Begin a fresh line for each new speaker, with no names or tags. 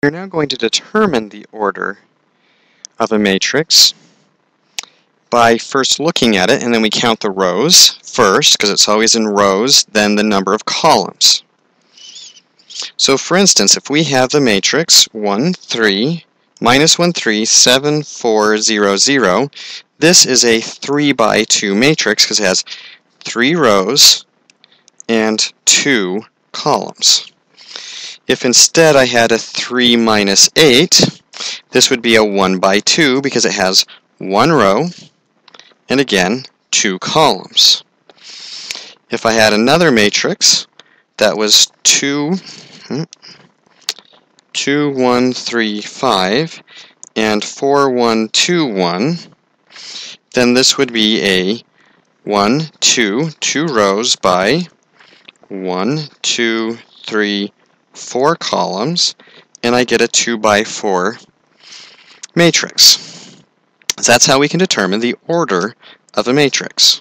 We're now going to determine the order of a matrix by first looking at it, and then we count the rows first, because it's always in rows, then the number of columns. So for instance, if we have the matrix 1, 3, minus 1, 3, 7, 4, 0, 0, this is a 3 by 2 matrix because it has 3 rows and 2 columns. If instead I had a 3 minus 8, this would be a 1 by 2 because it has one row and again two columns. If I had another matrix that was 2, hmm, 2, 1, 3, 5, and 4, 1, 2, 1, then this would be a 1, 2, 2 rows by 1, 2, 3, 4 columns, and I get a 2 by 4 matrix. That's how we can determine the order of a matrix.